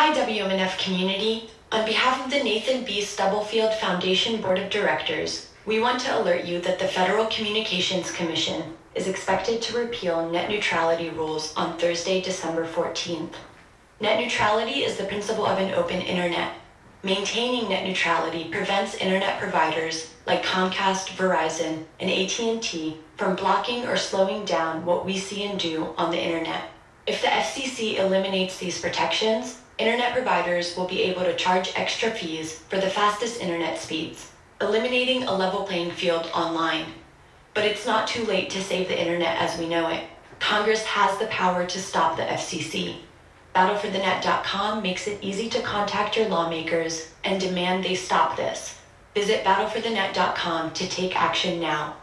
Hi, WMNF community. On behalf of the Nathan B. Stubblefield Foundation Board of Directors, we want to alert you that the Federal Communications Commission is expected to repeal net neutrality rules on Thursday, December 14th. Net neutrality is the principle of an open internet. Maintaining net neutrality prevents internet providers like Comcast, Verizon, and AT&T from blocking or slowing down what we see and do on the internet. If the FCC eliminates these protections, internet providers will be able to charge extra fees for the fastest internet speeds, eliminating a level playing field online. But it's not too late to save the internet as we know it. Congress has the power to stop the FCC. Battleforthenet.com makes it easy to contact your lawmakers and demand they stop this. Visit battleforthenet.com to take action now.